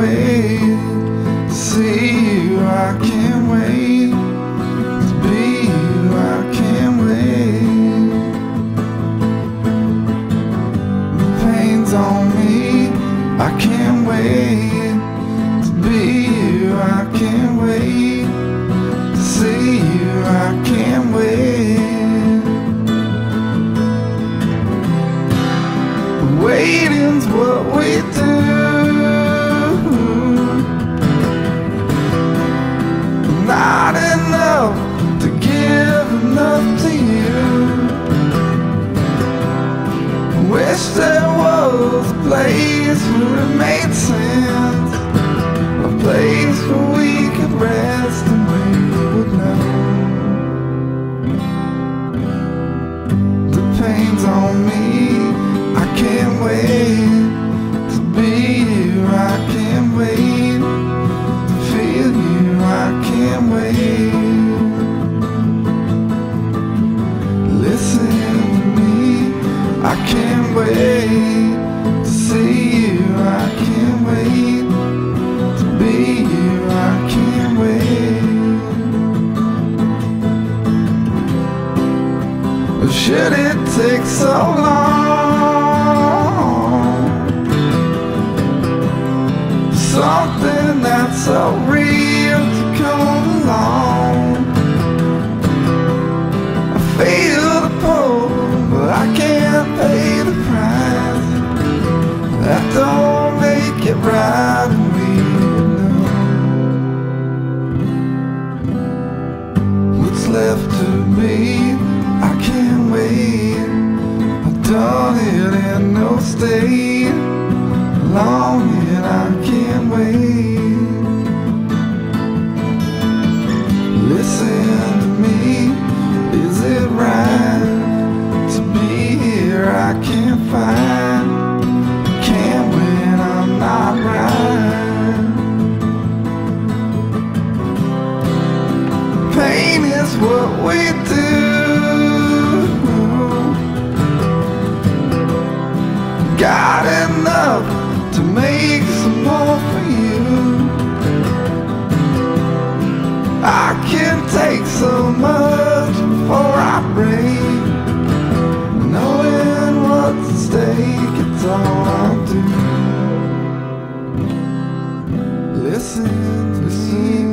to see you. I can't wait to be you. I can't wait. The pain's on me. I can't wait to be you. I can't wait to see you. I can't wait. Waiting's what we do. Was a place where it made sense, a place where we could rest and we would know. The pain's on me, I can't wait Should it take so long? Something that's so real to come along. I feel the pull, but I can't pay the price. That don't make it right, in long and I can't wait. Listen to me. Is it right to be here? I can't find. Can't win, I'm not right. Pain is what we do. Take so much before I break. Knowing what's at stake, it's all I do. Listen, listen.